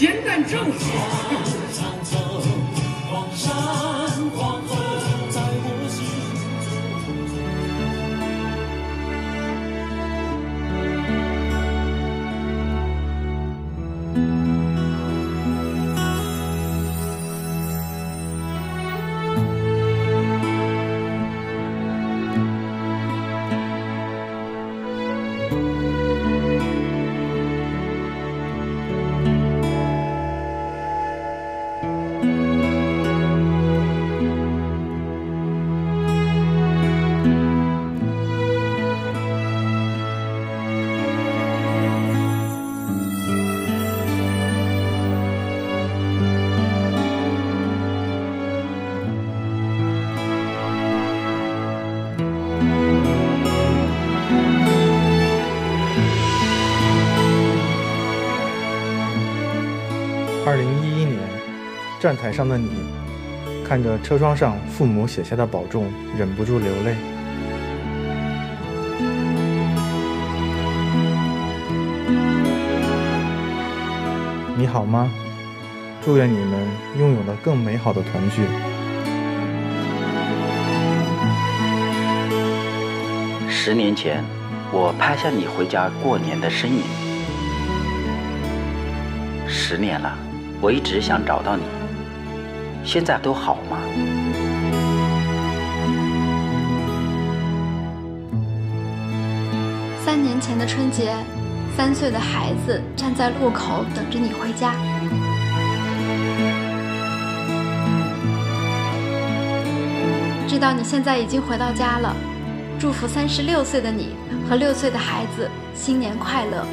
条味道不错，啊，面条咸淡正好。二零一一年，站台上的你，看着车窗上父母写下的保重，忍不住流泪。你好吗？祝愿你们拥有了更美好的团聚。十年前，我拍下你回家过年的身影。十年了，我一直想找到你。现在都好吗？三年前的春节，三岁的孩子站在路口等着你回家。知道你现在已经回到家了，祝福三十六岁的你和六岁的孩子新年快乐。